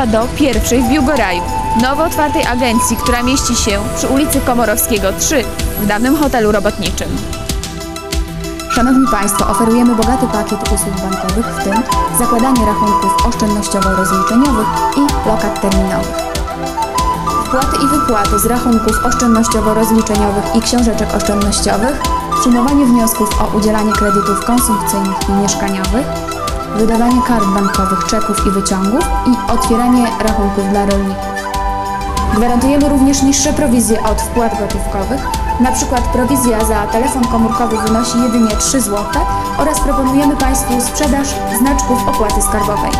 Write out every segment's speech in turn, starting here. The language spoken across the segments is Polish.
Zaprasza do pierwszej w Biłgoraju nowo otwartej agencji, która mieści się przy ulicy Komorowskiego 3 w dawnym hotelu robotniczym. Szanowni Państwo, oferujemy bogaty pakiet usług bankowych, w tym zakładanie rachunków oszczędnościowo-rozliczeniowych i lokat terminowych. Wpłaty i wypłaty z rachunków oszczędnościowo-rozliczeniowych i książeczek oszczędnościowych, przyjmowanie wniosków o udzielanie kredytów konsumpcyjnych i mieszkaniowych, wydawanie kart bankowych, czeków i wyciągów i otwieranie rachunków dla rolników. Gwarantujemy również niższe prowizje od wpłat gotówkowych. Na przykład prowizja za telefon komórkowy wynosi jedynie 3 zł oraz proponujemy Państwu sprzedaż znaczków opłaty skarbowej.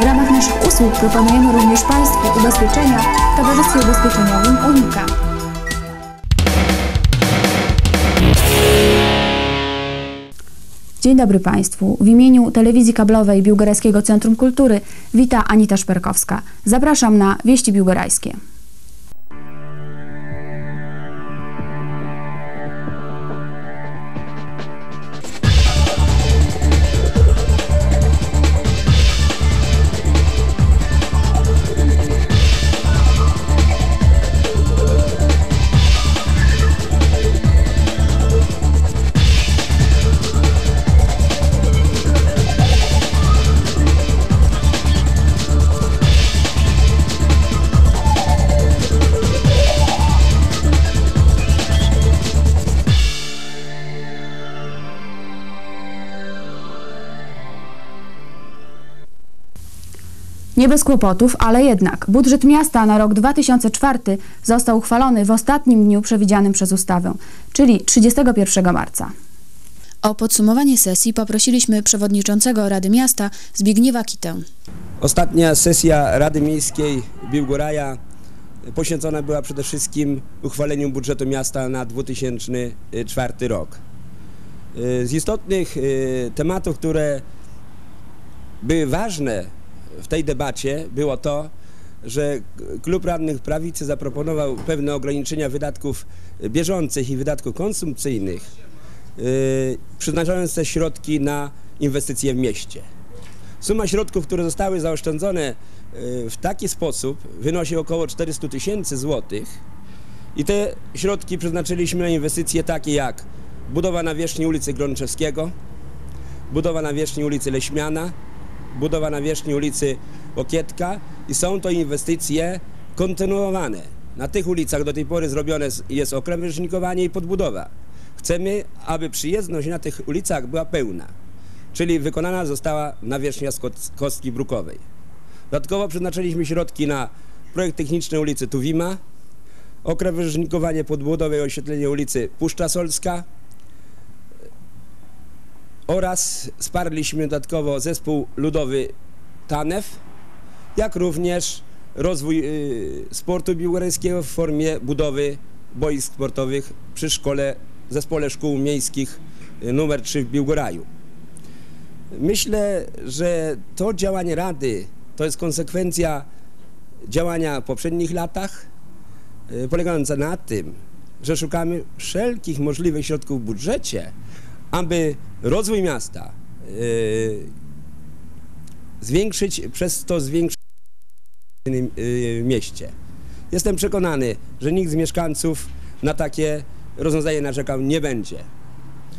W ramach naszych usług proponujemy również Państwu ubezpieczenia w Towarzystwie Ubezpieczeniowym Unika. Dzień dobry Państwu. W imieniu Telewizji Kablowej Biłgorajskiego Centrum Kultury wita Anita Szperkowska. Zapraszam na Wieści Biłgorajskie. Nie bez kłopotów, ale jednak budżet miasta na rok 2004 został uchwalony w ostatnim dniu przewidzianym przez ustawę, czyli 31 marca. O podsumowanie sesji poprosiliśmy przewodniczącego Rady Miasta Zbigniewa Kitę. Ostatnia sesja Rady Miejskiej Biłgoraja poświęcona była przede wszystkim uchwaleniu budżetu miasta na 2004 rok. Y, Z istotnych y, tematów, które były ważne w tej debacie, było to, że Klub Radnych Prawicy zaproponował pewne ograniczenia wydatków bieżących i wydatków konsumpcyjnych, y, przeznaczając te środki na inwestycje w mieście. Suma środków, które zostały zaoszczędzone y, w taki sposób wynosi około 400 tysięcy złotych i te środki przeznaczyliśmy na inwestycje takie jak budowa nawierzchni ulicy Grączewskiego, budowa nawierzchni ulicy Leśmiana, budowa nawierzchni ulicy Okietka i są to inwestycje kontynuowane. Na tych ulicach do tej pory zrobione jest okrężnikowanie i podbudowa. Chcemy, aby przyjezdność na tych ulicach była pełna, czyli wykonana została nawierzchnia skot- kostki brukowej. Dodatkowo przeznaczyliśmy środki na projekt techniczny ulicy Tuwima, okrężnikowanie podbudowy i oświetlenie ulicy Puszcza Solska, oraz wsparliśmy dodatkowo zespół ludowy TANEF, jak również rozwój y, sportu biłgorajskiego w formie budowy boisk sportowych przy szkole, zespole szkół miejskich y, numer 3 w Biłgoraju. Myślę, że to działanie Rady to jest konsekwencja działania w poprzednich latach, y, polegająca na tym, że szukamy wszelkich możliwych środków w budżecie, aby rozwój miasta y, zwiększyć, przez to zwiększyć y, w mieście. Jestem przekonany, że nikt z mieszkańców na takie rozwiązanie narzekał nie będzie.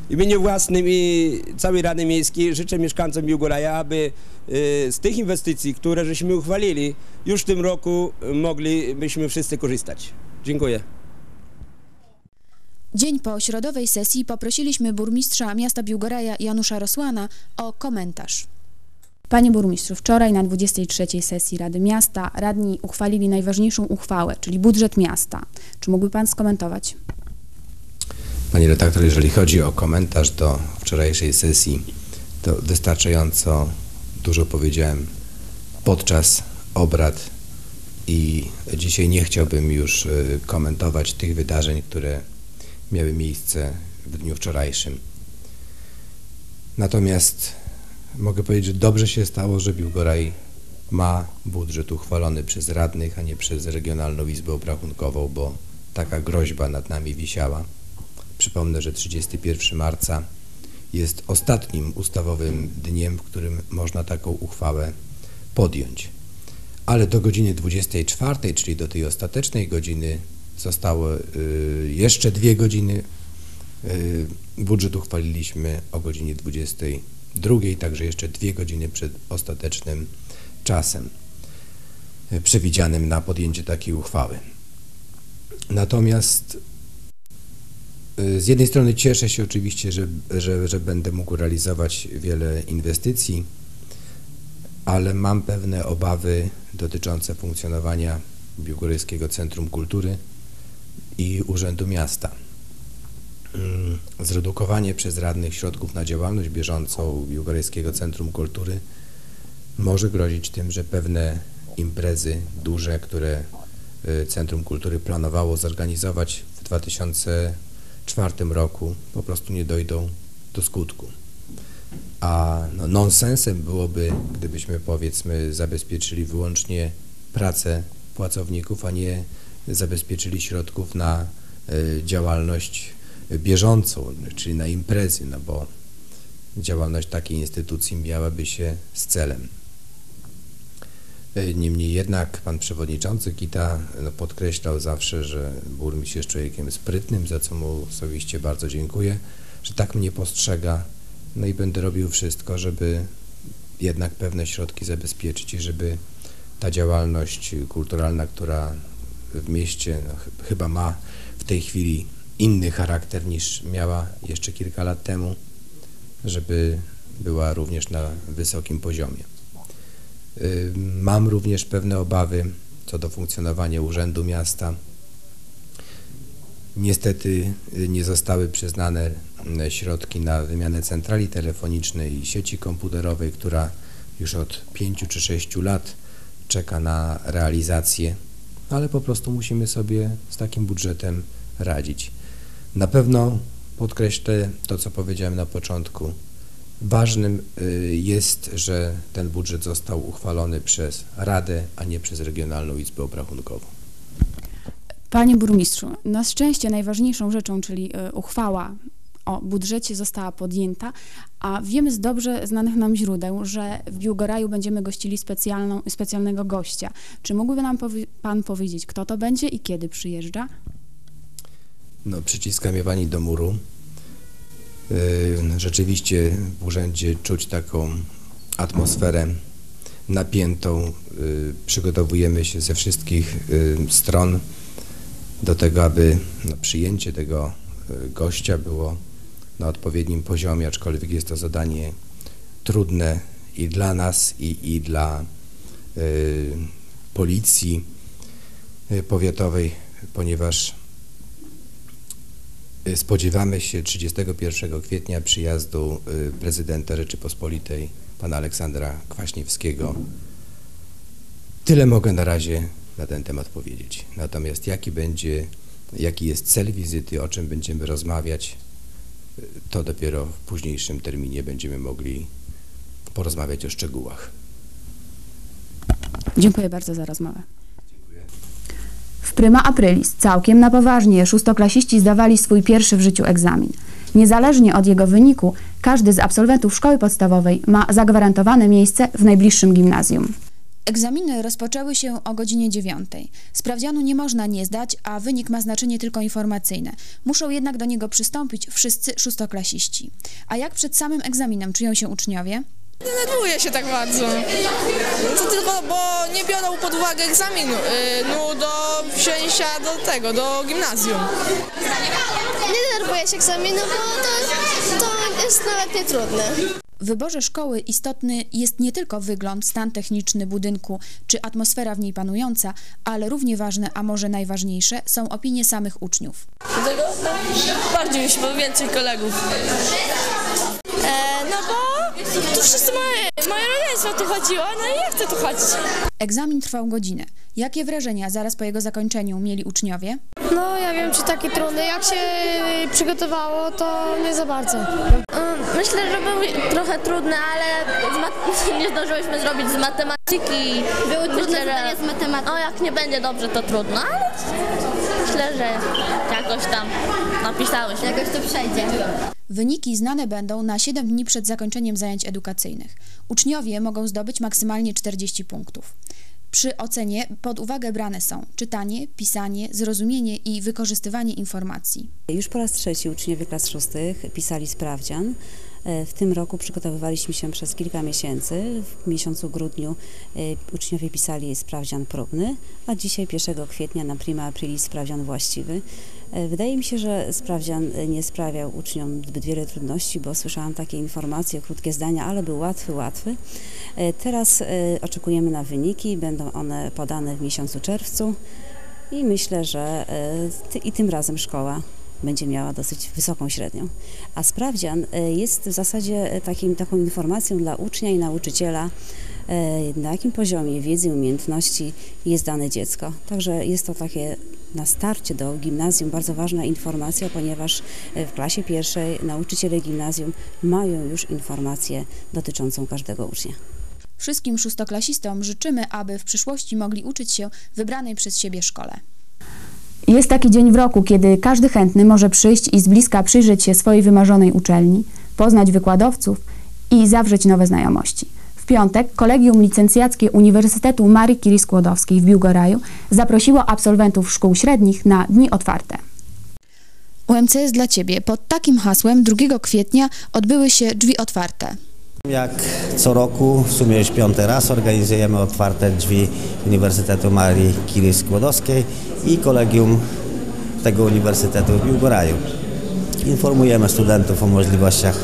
W imieniu własnym i całej Rady Miejskiej życzę mieszkańcom Biłgoraja, aby y, z tych inwestycji, które żeśmy uchwalili, już w tym roku moglibyśmy wszyscy korzystać. Dziękuję. Dzień po środowej sesji poprosiliśmy burmistrza miasta Biłgoraja Janusza Rosłana o komentarz. Panie burmistrzu, wczoraj na 23 sesji Rady Miasta radni uchwalili najważniejszą uchwałę, czyli budżet miasta. Czy mógłby Pan skomentować? Pani redaktor, jeżeli chodzi o komentarz do wczorajszej sesji, to wystarczająco dużo powiedziałem podczas obrad i dzisiaj nie chciałbym już y, komentować tych wydarzeń, które miały miejsce w dniu wczorajszym. Natomiast mogę powiedzieć, że dobrze się stało, że Biłgoraj ma budżet uchwalony przez radnych, a nie przez Regionalną Izbę Obrachunkową, bo taka groźba nad nami wisiała. Przypomnę, że 31 marca jest ostatnim ustawowym dniem, w którym można taką uchwałę podjąć. Ale do godziny 24, czyli do tej ostatecznej godziny, zostały y, jeszcze dwie godziny. Y, budżet uchwaliliśmy o godzinie 22, także jeszcze dwie godziny przed ostatecznym czasem y, przewidzianym na podjęcie takiej uchwały. Natomiast z jednej strony cieszę się oczywiście, że, że, że będę mógł realizować wiele inwestycji, ale mam pewne obawy dotyczące funkcjonowania Biłgorajskiego Centrum Kultury i Urzędu Miasta. Zredukowanie przez radnych środków na działalność bieżącą Biłgorajskiego Centrum Kultury może grozić tym, że pewne imprezy duże, które y, Centrum Kultury planowało zorganizować w 2004 roku, po prostu nie dojdą do skutku. A no, nonsensem byłoby, gdybyśmy powiedzmy zabezpieczyli wyłącznie pracę pracowników, a nie zabezpieczyli środków na y, działalność bieżącą, czyli na imprezy, no bo działalność takiej instytucji miałaby się z celem. Y, Niemniej jednak pan przewodniczący Kita no, podkreślał zawsze, że burmistrz jest człowiekiem sprytnym, za co mu osobiście bardzo dziękuję, że tak mnie postrzega. No i będę robił wszystko, żeby jednak pewne środki zabezpieczyć i żeby ta działalność kulturalna, która w mieście no, ch- chyba ma w tej chwili inny charakter niż miała jeszcze kilka lat temu, żeby była również na wysokim poziomie. Mam również pewne obawy co do funkcjonowania Urzędu Miasta. Niestety y, nie zostały przyznane y, środki na wymianę centrali telefonicznej i sieci komputerowej, która już od pięciu czy sześciu lat czeka na realizację, ale po prostu musimy sobie z takim budżetem radzić. Na pewno podkreślę to, co powiedziałem na początku. Ważnym y, jest, że ten budżet został uchwalony przez Radę, a nie przez Regionalną Izbę Obrachunkową. Panie burmistrzu, na szczęście najważniejszą rzeczą, czyli y, uchwała o budżecie została podjęta, a wiemy z dobrze znanych nam źródeł, że w Biłgoraju będziemy gościli specjalną, specjalnego gościa. Czy mógłby nam Pan powiedzieć, kto to będzie i kiedy przyjeżdża? No, przyciska mnie pani do muru. Yy, Rzeczywiście w urzędzie czuć taką atmosferę napiętą. Yy, Przygotowujemy się ze wszystkich yy, stron do tego, aby no, przyjęcie tego gościa było na odpowiednim poziomie, aczkolwiek jest to zadanie trudne i dla nas, i, i dla yy, policji yy, powiatowej, ponieważ Y, Spodziewamy się 31 kwietnia przyjazdu y, prezydenta Rzeczypospolitej, pana Aleksandra Kwaśniewskiego. Tyle mogę na razie na ten temat powiedzieć. Natomiast jaki będzie, jaki jest cel wizyty, o czym będziemy rozmawiać, y, to dopiero w późniejszym terminie będziemy mogli porozmawiać o szczegółach. Dziękuję bardzo za rozmowę. W Prima Aprilis całkiem na poważnie szóstoklasiści zdawali swój pierwszy w życiu egzamin. Niezależnie od jego wyniku, każdy z absolwentów szkoły podstawowej ma zagwarantowane miejsce w najbliższym gimnazjum. Egzaminy rozpoczęły się o godzinie 9. Sprawdzianu nie można nie zdać, a wynik ma znaczenie tylko informacyjne. Muszą jednak do niego przystąpić wszyscy szóstoklasiści. A jak przed samym egzaminem czują się uczniowie? Denerwuję się tak bardzo. To tylko, bo nie biorą pod uwagę egzaminu yy, no, do wzięcia do tego, do gimnazjum. Nie denerwuję się egzaminu, bo to, to jest nawet nie trudne. W wyborze szkoły istotny jest nie tylko wygląd, stan techniczny budynku czy atmosfera w niej panująca, ale równie ważne, a może najważniejsze, są opinie samych uczniów. Dlatego no, bardziej mi się podoba więcej kolegów. E, no bo tu wszyscy moje, moje rodzeństwo tu chodziło, no i ja chcę tu chodzić. Egzamin trwał godzinę. Jakie wrażenia zaraz po jego zakończeniu mieli uczniowie? No ja wiem, czy taki trudny. Jak się przygotowało, to nie za bardzo. Myślę, że był trochę trudny, ale nie zdążyłyśmy zrobić z matematyki. Były trudne zadania z matematyki. No jak nie będzie dobrze, to trudno, ale myślę, że jakoś tam napisałyśmy. Jakoś to przejdzie. Wyniki znane będą na 7 dni przed zakończeniem zajęć edukacyjnych. Uczniowie mogą zdobyć maksymalnie 40 punktów. Przy ocenie pod uwagę brane są czytanie, pisanie, zrozumienie i wykorzystywanie informacji. Już po raz trzeci uczniowie klas szóstych pisali sprawdzian. E, W tym roku przygotowywaliśmy się przez kilka miesięcy. W miesiącu grudniu e, uczniowie pisali sprawdzian próbny, a dzisiaj 1 kwietnia na prima aprilis sprawdzian właściwy. E, Wydaje mi się, że sprawdzian nie sprawiał uczniom zbyt wiele trudności, bo słyszałam takie informacje, krótkie zdania, ale był łatwy, łatwy. Teraz oczekujemy na wyniki, będą one podane w miesiącu czerwcu i myślę, że i tym razem szkoła będzie miała dosyć wysoką średnią. A sprawdzian e, jest w zasadzie e, takim, taką informacją dla ucznia i nauczyciela, e, na jakim poziomie wiedzy i umiejętności jest dane dziecko. Także jest to takie na starcie do gimnazjum bardzo ważna informacja, ponieważ w klasie pierwszej nauczyciele gimnazjum mają już informację dotyczącą każdego ucznia. Wszystkim szóstoklasistom życzymy, aby w przyszłości mogli uczyć się wybranej przez siebie szkole. Jest taki dzień w roku, kiedy każdy chętny może przyjść i z bliska przyjrzeć się swojej wymarzonej uczelni, poznać wykładowców i zawrzeć nowe znajomości. W piątek Kolegium Licencjackie Uniwersytetu Marii Curie Skłodowskiej w Biłgoraju zaprosiło absolwentów szkół średnich na dni otwarte. UMCS dla Ciebie. Pod takim hasłem 2 kwietnia odbyły się drzwi otwarte. Jak co roku, w sumie już piąty raz, organizujemy otwarte drzwi Uniwersytetu Marii Curie Skłodowskiej i kolegium tego uniwersytetu w Biłgoraju. Informujemy studentów o możliwościach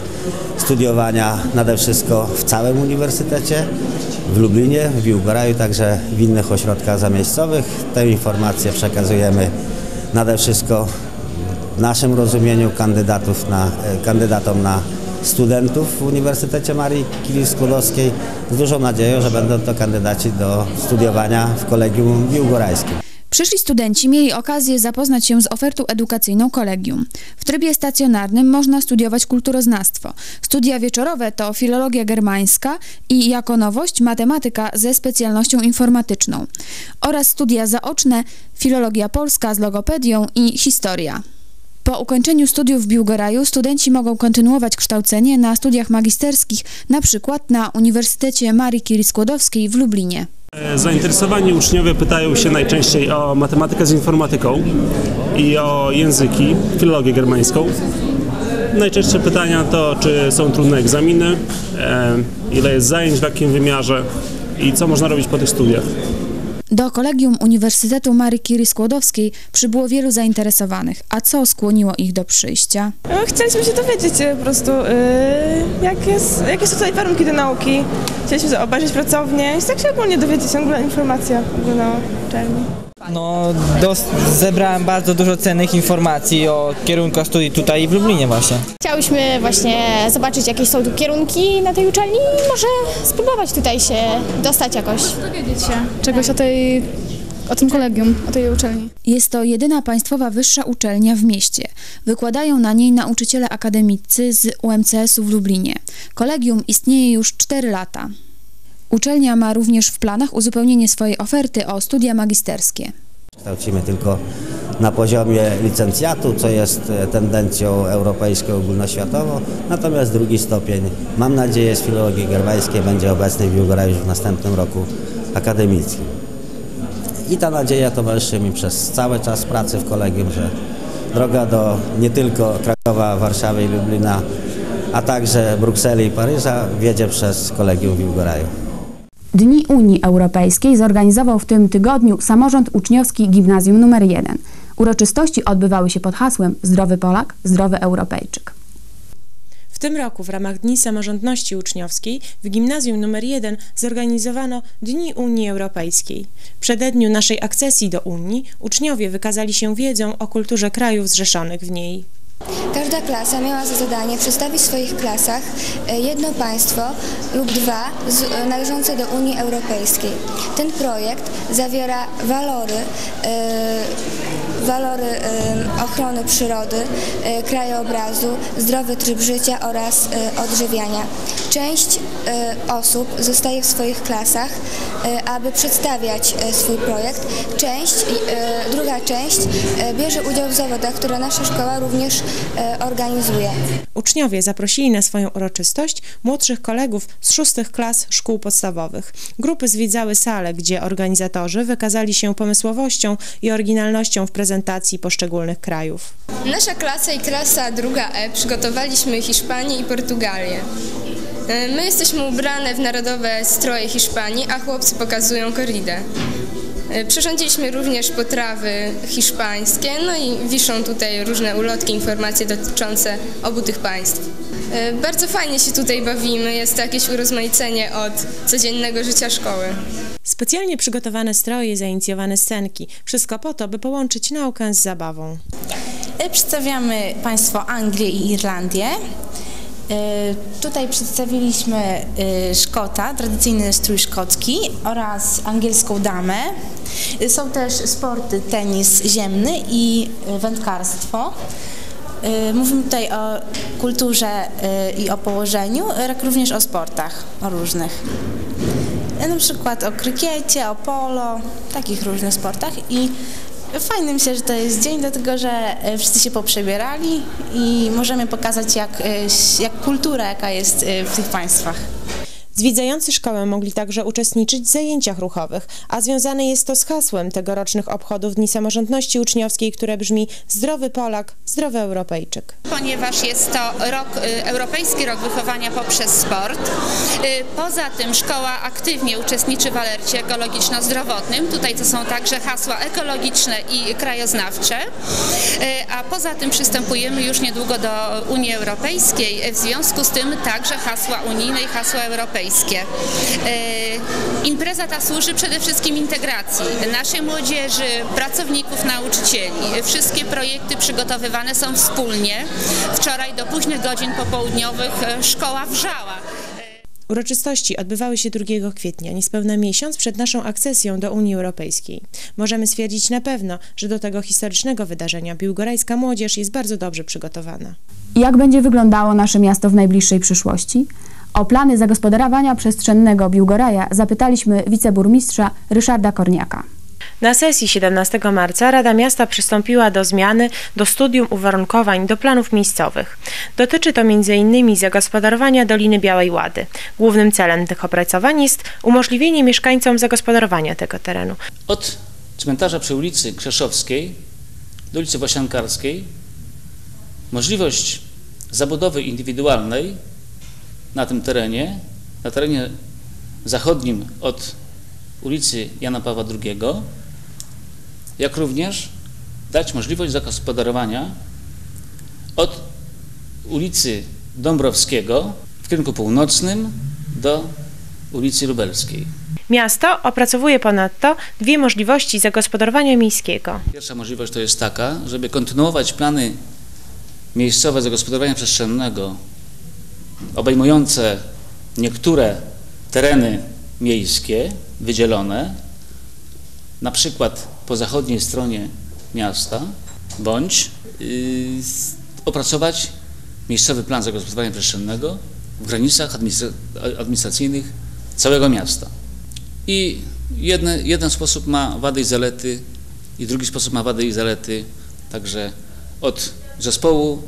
studiowania nade wszystko w całym uniwersytecie, w Lublinie, w Biłgoraju, także w innych ośrodkach zamiejscowych. Te informacje przekazujemy nade wszystko w naszym rozumieniu kandydatów na, e, kandydatom na studentów w Uniwersytecie Marii Curie Skłodowskiej z dużą nadzieją, że będą to kandydaci do studiowania w Kolegium Biłgorajskim. Przyszli studenci mieli okazję zapoznać się z ofertą edukacyjną kolegium. W trybie stacjonarnym można studiować kulturoznawstwo. Studia wieczorowe to filologia germańska i jako nowość matematyka ze specjalnością informatyczną oraz studia zaoczne filologia polska z logopedią i historia. Po ukończeniu studiów w Biłgoraju studenci mogą kontynuować kształcenie na studiach magisterskich, na przykład na Uniwersytecie Marii Curie Skłodowskiej w Lublinie. Zainteresowani uczniowie pytają się najczęściej o matematykę z informatyką i o języki, filologię germańską. Najczęstsze pytania to, czy są trudne egzaminy, e, ile jest zajęć, w jakim wymiarze i co można robić po tych studiach. Do Kolegium Uniwersytetu Marii Curie Skłodowskiej przybyło wielu zainteresowanych. A co skłoniło ich do przyjścia? No, chcieliśmy się dowiedzieć e, po prostu, y, jak jest, jakie są tutaj warunki do nauki. Chcieliśmy obejrzeć pracownię i tak się ogólnie dowiedzieć, ogólna informacja ogólna o uczelni. No, dos- zebrałem bardzo dużo cennych informacji o kierunkach studii tutaj w Lublinie właśnie. Chciałyśmy właśnie zobaczyć, jakie są tu kierunki na tej uczelni i może spróbować tutaj się dostać jakoś. Dowiedzieć się czegoś o tej, o tym kolegium, o tej uczelni. Jest to jedyna państwowa wyższa uczelnia w mieście. Wykładają na niej nauczyciele akademicy z UMCS-u w Lublinie. Kolegium istnieje już 4 lata. Uczelnia ma również w planach uzupełnienie swojej oferty o studia magisterskie. Kształcimy tylko na poziomie licencjatu, co jest e, tendencją europejską ogólnoświatową. Natomiast drugi stopień, mam nadzieję, z filologii germańskiej będzie obecny w Biłgoraju w następnym roku akademickim. I ta nadzieja towarzyszy mi przez cały czas pracy w kolegium, że droga do nie tylko Krakowa, Warszawy i Lublina, a także Brukseli i Paryża wiedzie przez kolegium w Biłgoraju. Dni Unii Europejskiej zorganizował w tym tygodniu samorząd uczniowski Gimnazjum nr 1. Uroczystości odbywały się pod hasłem Zdrowy Polak, zdrowy Europejczyk. W tym roku w ramach Dni Samorządności Uczniowskiej w Gimnazjum nr 1 zorganizowano Dni Unii Europejskiej. W przededniu naszej akcesji do Unii uczniowie wykazali się wiedzą o kulturze krajów zrzeszonych w niej. Każda klasa miała za zadanie przedstawić w swoich klasach e, jedno państwo lub dwa e, należące do Unii Europejskiej. Ten projekt zawiera walory, e, walory ochrony przyrody, krajobrazu, zdrowy tryb życia oraz odżywiania. Część osób zostaje w swoich klasach, aby przedstawiać swój projekt. Część, druga część bierze udział w zawodach, które nasza szkoła również organizuje. Uczniowie zaprosili na swoją uroczystość młodszych kolegów z szóstych klas szkół podstawowych. Grupy zwiedzały salę, gdzie organizatorzy wykazali się pomysłowością i oryginalnością w prezentacji poszczególnych krajów. Nasza klasa i klasa druga E przygotowaliśmy Hiszpanię i Portugalię. E, My jesteśmy ubrane w narodowe stroje Hiszpanii, a chłopcy pokazują korridę. E, Przyrządziliśmy również potrawy hiszpańskie, no i wiszą tutaj różne ulotki, informacje dotyczące obu tych państw. E, Bardzo fajnie się tutaj bawimy, jest to jakieś urozmaicenie od codziennego życia szkoły. Specjalnie przygotowane stroje i zainicjowane scenki. Wszystko po to, by połączyć naukę z zabawą. E, Przedstawiamy Państwu Anglię i Irlandię. E, Tutaj przedstawiliśmy e, Szkota, tradycyjny strój szkocki oraz angielską damę. E, Są też sporty tenis ziemny i wędkarstwo. Mówimy tutaj o kulturze i o położeniu, jak również o sportach, o różnych. Na przykład o krykiecie, o polo, takich różnych sportach i Fajny myślę, że to jest dzień, dlatego że e, wszyscy się poprzebierali i możemy pokazać jak, e, jak kultura, jaka jest e, w tych państwach. Zwiedzający szkołę mogli także uczestniczyć w zajęciach ruchowych, a związane jest to z hasłem tegorocznych obchodów Dni Samorządności Uczniowskiej, które brzmi Zdrowy Polak, zdrowy Europejczyk. ponieważ jest to rok, y, Europejski Rok Wychowania poprzez sport. Y, Poza tym szkoła aktywnie uczestniczy w alercie ekologiczno-zdrowotnym. Tutaj to są także hasła ekologiczne i krajoznawcze. Y, A poza tym przystępujemy już niedługo do Unii Europejskiej. W związku z tym także hasła unijne i hasła europejskie. Y, Impreza ta służy przede wszystkim integracji naszej młodzieży, pracowników, nauczycieli. Wszystkie projekty przygotowywane są wspólnie. Wczoraj do późnych godzin popołudniowych e, szkoła wrzała. Uroczystości odbywały się 2 kwietnia, niespełna miesiąc przed naszą akcesją do Unii Europejskiej. Możemy stwierdzić na pewno, że do tego historycznego wydarzenia biłgorajska młodzież jest bardzo dobrze przygotowana. Jak będzie wyglądało nasze miasto w najbliższej przyszłości? O plany zagospodarowania przestrzennego Biłgoraja zapytaliśmy wiceburmistrza Ryszarda Korniaka. Na sesji 17 marca Rada Miasta przystąpiła do zmiany do studium uwarunkowań do planów miejscowych. Dotyczy to m.in. zagospodarowania Doliny Białej Łady. Głównym celem tych opracowań jest umożliwienie mieszkańcom zagospodarowania tego terenu. Od cmentarza przy ulicy Krzeszowskiej do ulicy Wasiankarskiej możliwość zabudowy indywidualnej na tym terenie, na terenie zachodnim od ulicy Jana Pawła II, jak również dać możliwość zagospodarowania od ulicy Dąbrowskiego w kierunku północnym do ulicy Lubelskiej. Miasto opracowuje ponadto dwie możliwości zagospodarowania miejskiego. Pierwsza możliwość to jest taka, żeby kontynuować plany miejscowe zagospodarowania przestrzennego obejmujące niektóre tereny miejskie wydzielone, na przykład po zachodniej stronie miasta, bądź yy, opracować miejscowy plan zagospodarowania przestrzennego w granicach administra administracyjnych całego miasta. I jedne, jeden sposób ma wady i zalety, i drugi sposób ma wady i zalety, także od zespołu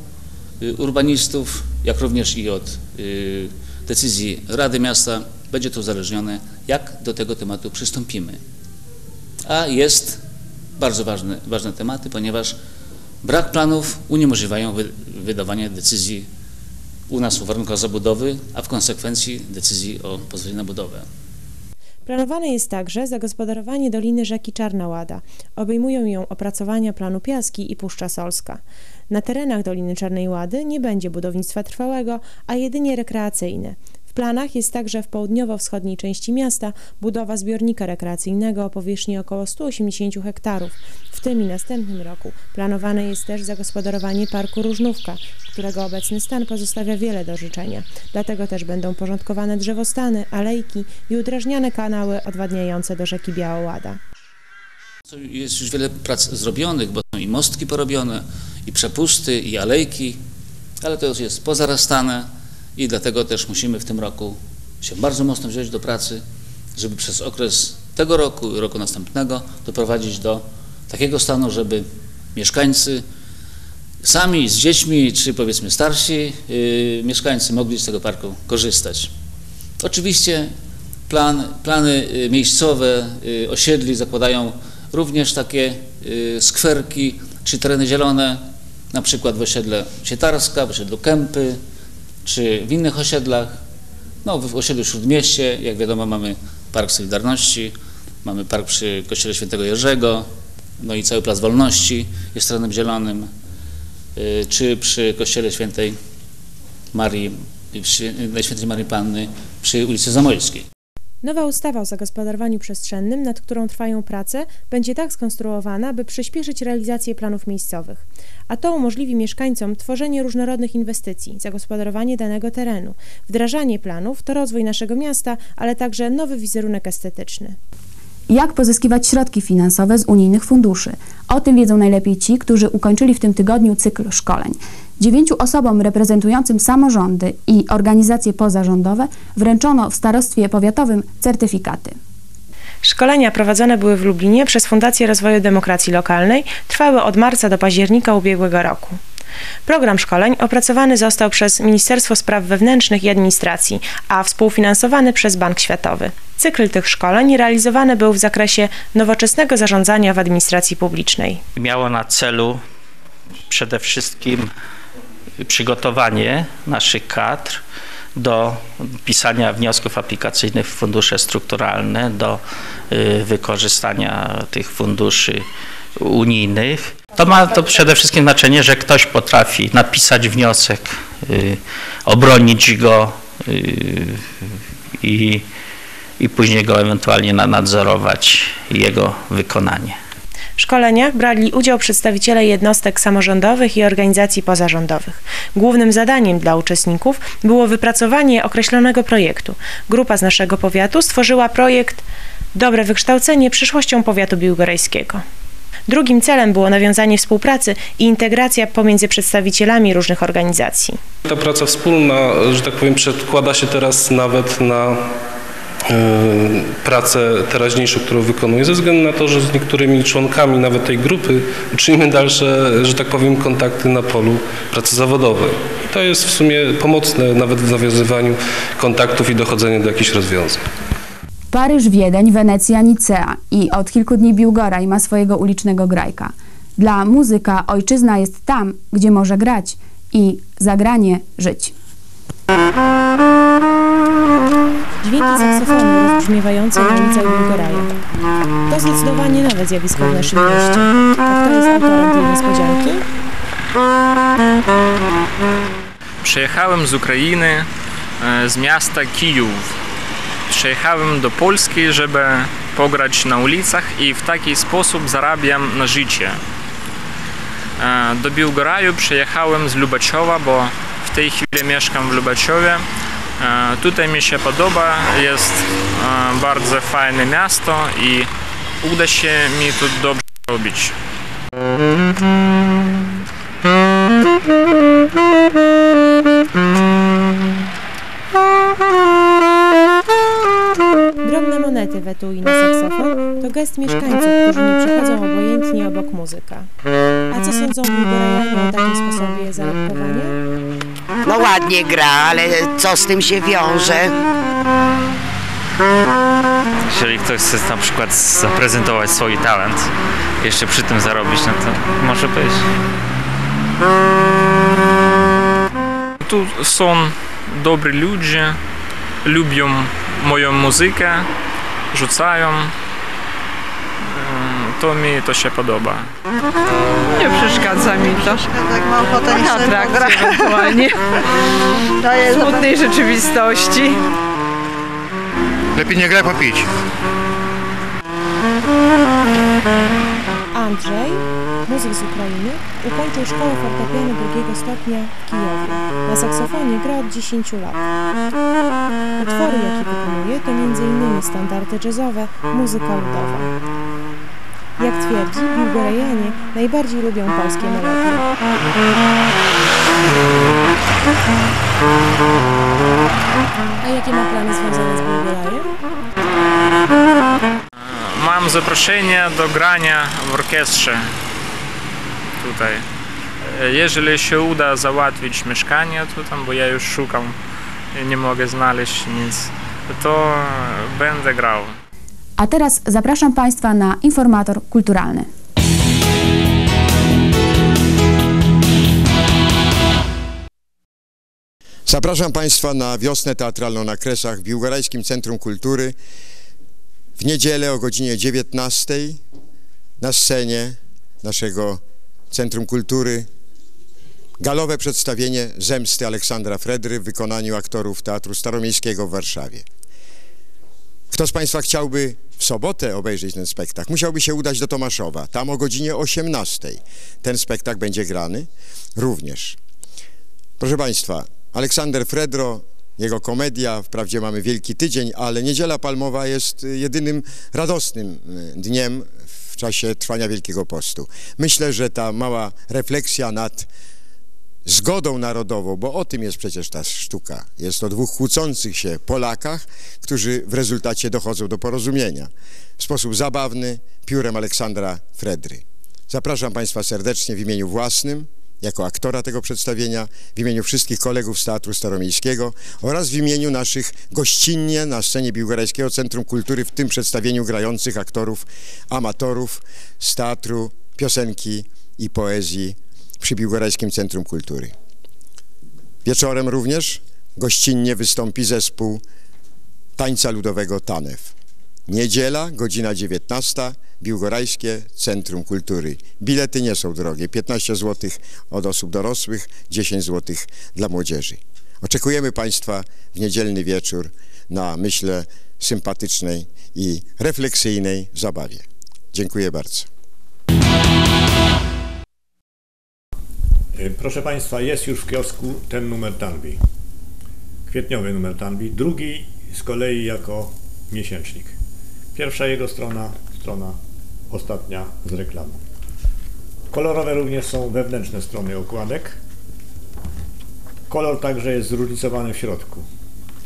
urbanistów, jak również i od y, decyzji Rady Miasta będzie to uzależnione, jak do tego tematu przystąpimy. A jest bardzo ważne, ważne tematy, ponieważ brak planów uniemożliwiają wy, wydawanie decyzji u nas w warunkach zabudowy, a w konsekwencji decyzji o pozwoleniu na budowę. Planowane jest także zagospodarowanie doliny rzeki Czarna Łada. Obejmują ją opracowania planu Piaski i Puszcza Solska. Na terenach Doliny Czarnej Łady nie będzie budownictwa trwałego, a jedynie rekreacyjne. W planach jest także w południowo-wschodniej części miasta budowa zbiornika rekreacyjnego o powierzchni około 180 hektarów. W tym i następnym roku planowane jest też zagospodarowanie parku Różnówka, którego obecny stan pozostawia wiele do życzenia. Dlatego też będą porządkowane drzewostany, alejki i udrażniane kanały odwadniające do rzeki Białołada. Jest już wiele prac zrobionych, bo są i mostki porobione, i przepusty, i alejki, ale to już jest pozarastane i dlatego też musimy w tym roku się bardzo mocno wziąć do pracy, żeby przez okres tego roku i roku następnego doprowadzić do takiego stanu, żeby mieszkańcy sami z dziećmi, czy powiedzmy starsi yy, mieszkańcy mogli z tego parku korzystać. Oczywiście plan, plany yy, miejscowe yy, osiedli zakładają również takie y, skwerki czy tereny zielone, na przykład w osiedle Sietarska, w osiedlu Kępy, czy w innych osiedlach. No, w osiedlu Śródmieście, jak wiadomo, mamy Park Solidarności, mamy park przy Kościele Świętego Jerzego, no i cały Plac Wolności jest terenem zielonym, y, czy przy Kościele Świętej Marii, przy, Najświętej Marii Panny przy ulicy Zamojskiej. Nowa ustawa o zagospodarowaniu przestrzennym, nad którą trwają prace, będzie tak skonstruowana, by przyspieszyć realizację planów miejscowych. A to umożliwi mieszkańcom tworzenie różnorodnych inwestycji, zagospodarowanie danego terenu. Wdrażanie planów to rozwój naszego miasta, ale także nowy wizerunek estetyczny. Jak pozyskiwać środki finansowe z unijnych funduszy? O tym wiedzą najlepiej ci, którzy ukończyli w tym tygodniu cykl szkoleń. Dziewięciu osobom reprezentującym samorządy i organizacje pozarządowe wręczono w starostwie powiatowym certyfikaty. Szkolenia prowadzone były w Lublinie przez Fundację Rozwoju Demokracji Lokalnej, trwały od marca do października ubiegłego roku. Program szkoleń opracowany został przez Ministerstwo Spraw Wewnętrznych i Administracji, a współfinansowany przez Bank Światowy. Cykl tych szkoleń realizowany był w zakresie nowoczesnego zarządzania w administracji publicznej. Miało na celu przede wszystkim przygotowanie naszych kadr do pisania wniosków aplikacyjnych w fundusze strukturalne, do y, wykorzystania tych funduszy unijnych. To ma to przede wszystkim znaczenie, że ktoś potrafi napisać wniosek, y, obronić go y, i, i później go ewentualnie nadzorować jego wykonanie. Szkoleniach brali udział przedstawiciele jednostek samorządowych i organizacji pozarządowych. Głównym zadaniem dla uczestników było wypracowanie określonego projektu. Grupa z naszego powiatu stworzyła projekt Dobre wykształcenie przyszłością powiatu biłgorajskiego. Drugim celem było nawiązanie współpracy i integracja pomiędzy przedstawicielami różnych organizacji. Ta praca wspólna, że tak powiem, przedkłada się teraz nawet na pracę teraźniejszą, którą wykonuję, ze względu na to, że z niektórymi członkami nawet tej grupy uczynimy dalsze, że tak powiem, kontakty na polu pracy zawodowej. I to jest w sumie pomocne nawet w nawiązywaniu kontaktów i dochodzeniu do jakichś rozwiązań. Paryż, Wiedeń, Wenecja, Nicea i od kilku dni Biłgoraj ma swojego ulicznego grajka. Dla muzyka ojczyzna jest tam, gdzie może grać i zagranie żyć. Dźwięki saksofonu rozbrzmiewające na ulicach Biłgoraja. To zdecydowanie nowe zjawisko w naszym mieście. A kto jest autorem tej niespodzianki? Przyjechałem z Ukrainy, e, z miasta Kijów. Przyjechałem do Polski, żeby pograć na ulicach i w taki sposób zarabiam na życie. E, do Biłgoraju przyjechałem z Lubaczowa, bo w tej chwili mieszkam w Lubaczowie. E, tutaj mi się podoba, jest bardzo fajne miasto i uda się mi tu dobrze robić. Drobne monety w na saksofon to gest mieszkańców, którzy nie przechodzą obojętnie obok muzyka. A co sądzą No ładnie gra, ale co z tym się wiąże? Jeżeli ktoś chce na przykład zaprezentować swój talent, jeszcze przy tym zarobić, no to może być. Tu są dobrzy ludzie, lubią moją muzykę, rzucają. to mi to się podoba. Nie przeszkadza mi to. Jak ma ochotę, Atrakcja pogra. ewentualnie. Daje Smutnej rzeczywistości. Lepiej nie grać, popić. Andrzej, muzyk z Ukrainy, ukończył szkołę fortepianu drugiego stopnia w Kijowie. Na saksofonie gra od 10 lat. Utwory, jakie wykonuje, to m.in. standardy jazzowe, muzyka ludowa. Jak twierdzi, Biłgorajanie najbardziej lubią polskie melodie. A jakie ma plany związane z Biłgorajem? Mam zaproszenie do grania w orkiestrze tutaj. Jeżeli się uda załatwić mieszkanie tu tam, bo ja już szukam i nie mogę znaleźć nic, to będę grał. A teraz zapraszam Państwa na informator kulturalny. Zapraszam Państwa na wiosnę teatralną na Kresach w Biłgorajskim Centrum Kultury w niedzielę o godzinie 19 na scenie naszego Centrum Kultury galowe przedstawienie Zemsty Aleksandra Fredry w wykonaniu aktorów Teatru Staromiejskiego w Warszawie. Kto z Państwa chciałby w sobotę obejrzeć ten spektakl, musiałby się udać do Tomaszowa. Tam o godzinie 18 ten spektakl będzie grany również. Proszę Państwa, Aleksander Fredro, jego komedia, wprawdzie mamy Wielki Tydzień, ale Niedziela Palmowa jest jedynym radosnym y, dniem w czasie trwania Wielkiego Postu. Myślę, że ta mała refleksja nad zgodą narodową, bo o tym jest przecież ta sztuka. Jest o dwóch kłócących się Polakach, którzy w rezultacie dochodzą do porozumienia. W sposób zabawny, piórem Aleksandra Fredry. Zapraszam Państwa serdecznie w imieniu własnym, jako aktora tego przedstawienia, w imieniu wszystkich kolegów z Teatru Staromiejskiego oraz w imieniu naszych gościnnie na scenie Biłgorajskiego Centrum Kultury w tym przedstawieniu grających aktorów, amatorów z Teatru Piosenki i Poezji przy Biłgorajskim Centrum Kultury. Wieczorem również gościnnie wystąpi zespół tańca ludowego Tanew. Niedziela, godzina 19, Biłgorajskie Centrum Kultury. Bilety nie są drogie, 15 zł od osób dorosłych, 10 zł dla młodzieży. Oczekujemy Państwa w niedzielny wieczór na, myślę, sympatycznej i refleksyjnej zabawie. Dziękuję bardzo. Proszę Państwa, jest już w kiosku ten numer Tanbi. Kwietniowy numer Tanbi. Drugi z kolei jako miesięcznik. Pierwsza jego strona, strona ostatnia z reklamą. Kolorowe również są wewnętrzne strony okładek. Kolor także jest zróżnicowany w środku.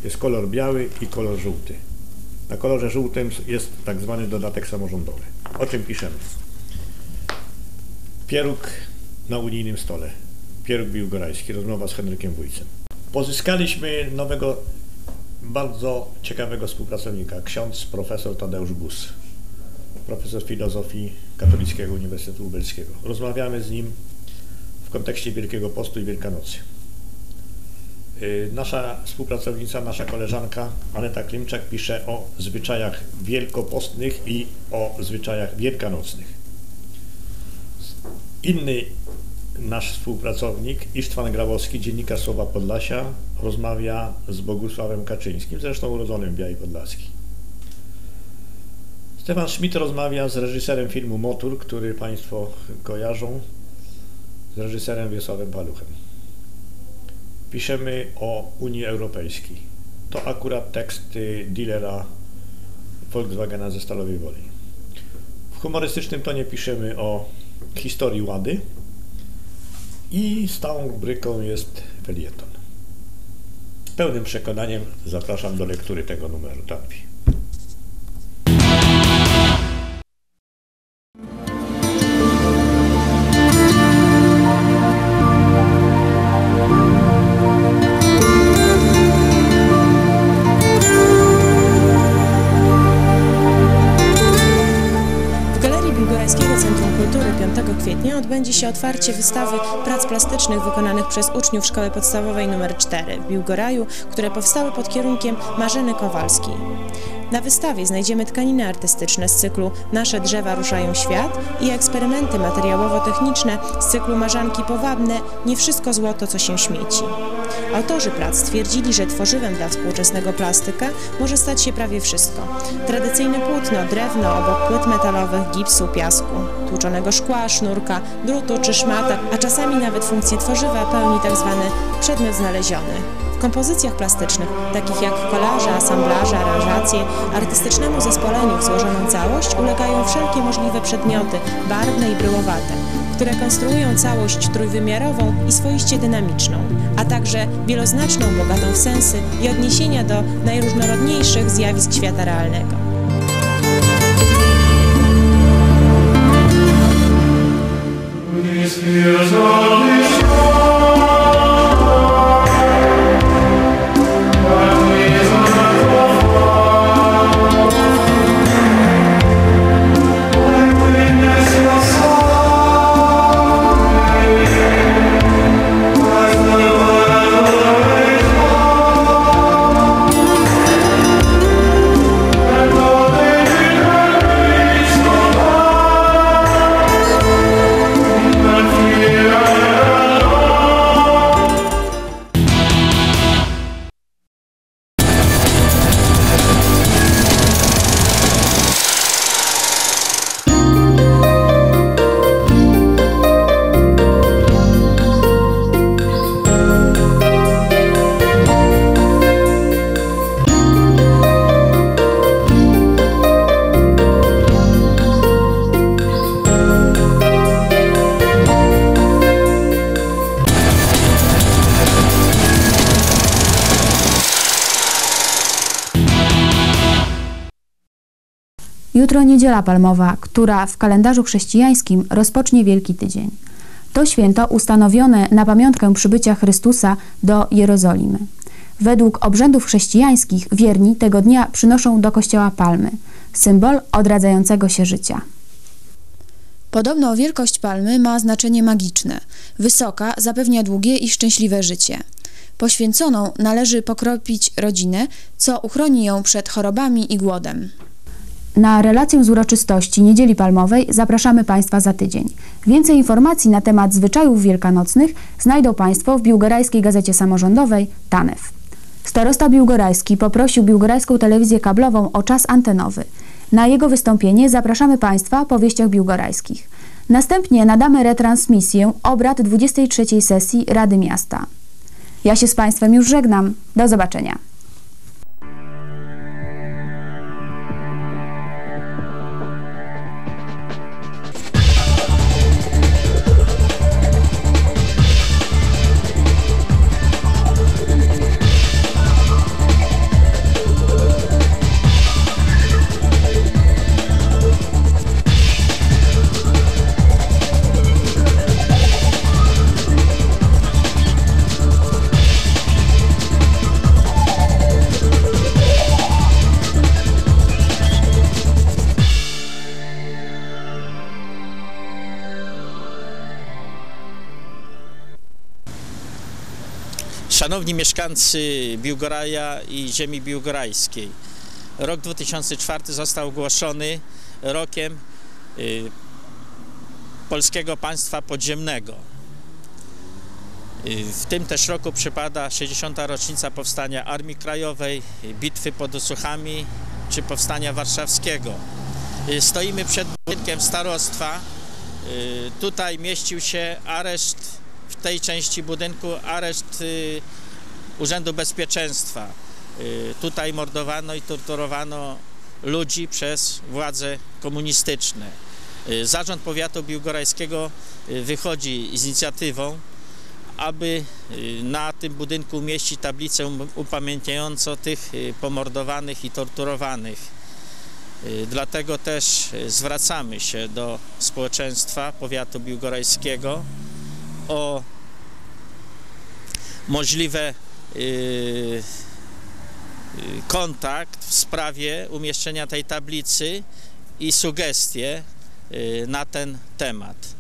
Jest kolor biały i kolor żółty. Na kolorze żółtym jest tak zwany dodatek samorządowy. O czym piszemy? Pieróg na unijnym stole. Pieróg Biłgorajski, rozmowa z Henrykiem Wójcem. Pozyskaliśmy nowego, bardzo ciekawego współpracownika, ksiądz profesor Tadeusz Bus, profesor filozofii Katolickiego Uniwersytetu Lubelskiego. Rozmawiamy z nim w kontekście Wielkiego Postu i Wielkanocy. Y, Nasza współpracownica, nasza koleżanka Aneta Klimczak pisze o zwyczajach wielkopostnych i o zwyczajach wielkanocnych. Inny nasz współpracownik, Isztwan Grabowski, dziennikarz Słowa Podlasia, rozmawia z Bogusławem Kaczyńskim, zresztą urodzonym w Białej Podlaskiej. Stefan Schmidt rozmawia z reżyserem filmu Motur, który Państwo kojarzą, z reżyserem Wiesławem Paluchem. Piszemy o Unii Europejskiej. To akurat teksty dealera Volkswagena ze Stalowej Woli. W humorystycznym tonie piszemy o historii Łady i stałą rubryką jest felieton. Pełnym przekonaniem zapraszam do lektury tego numeru Tanwi. Odbędzie się otwarcie wystawy prac plastycznych wykonanych przez uczniów Szkoły Podstawowej nr 4 w Biłgoraju, które powstały pod kierunkiem Marzeny Kowalskiej. Na wystawie znajdziemy tkaniny artystyczne z cyklu Nasze drzewa ruszają świat i eksperymenty materiałowo-techniczne z cyklu Marzanki powabne Nie wszystko złoto, co się śmieci. Autorzy prac stwierdzili, że tworzywem dla współczesnego plastyka może stać się prawie wszystko. Tradycyjne płótno, drewno obok płyt metalowych, gipsu, piasku, tłuczonego szkła, sznurka, drutu czy szmata, a czasami nawet funkcję tworzywa pełni tzw. przedmiot znaleziony. Kompozycjach plastycznych, takich jak kolaże, asamblaże, aranżacje, artystycznemu zespoleniu w złożoną całość ulegają wszelkie możliwe przedmioty, barwne i bryłowate, które konstruują całość trójwymiarową i swoiście dynamiczną, a także wieloznaczną, bogatą w sensy i odniesienia do najróżnorodniejszych zjawisk świata realnego. Jutro niedziela palmowa, która w kalendarzu chrześcijańskim rozpocznie Wielki Tydzień. To święto ustanowione na pamiątkę przybycia Chrystusa do Jerozolimy. Według obrzędów chrześcijańskich wierni tego dnia przynoszą do kościoła palmy, symbol odradzającego się życia. Podobno wielkość palmy ma znaczenie magiczne. Wysoka zapewnia długie i szczęśliwe życie. Poświęconą należy pokropić rodzinę, co uchroni ją przed chorobami i głodem. Na relację z uroczystości Niedzieli Palmowej zapraszamy Państwa za tydzień. Więcej informacji na temat zwyczajów wielkanocnych znajdą Państwo w Biłgorajskiej Gazecie Samorządowej Tanew. Starosta Biłgorajski poprosił Biłgorajską Telewizję Kablową o czas antenowy. Na jego wystąpienie zapraszamy Państwa po wieściach biłgorajskich. Następnie nadamy retransmisję obrad 23 sesji Rady Miasta. Ja się z Państwem już żegnam. Do zobaczenia. Szanowni mieszkańcy Biłgoraja i ziemi biłgorajskiej, rok 2004 został ogłoszony rokiem y, polskiego państwa podziemnego. Y, w tym też roku przypada 60. rocznica powstania Armii Krajowej, bitwy pod Osuchami czy powstania warszawskiego. Y, stoimy przed budynkiem starostwa. Tutaj mieścił się areszt w tej części budynku areszt Urzędu Bezpieczeństwa. Y, tutaj mordowano i torturowano ludzi przez władze komunistyczne. Y, Zarząd Powiatu Biłgorajskiego wychodzi z inicjatywą, aby na tym budynku umieścić tablicę upamiętniającą tych pomordowanych i torturowanych. Dlatego też zwracamy się do społeczeństwa powiatu biłgorajskiego o możliwe kontakt w sprawie umieszczenia tej tablicy i sugestie yy, na ten temat.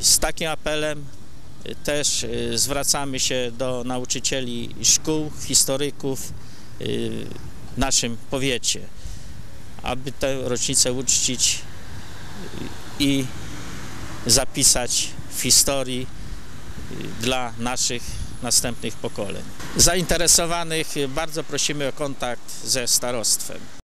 Z takim apelem też zwracamy się do nauczycieli szkół, historyków, w naszym powiecie, aby tę rocznicę uczcić i zapisać w historii dla naszych następnych pokoleń. Zainteresowanych bardzo prosimy o kontakt ze starostwem.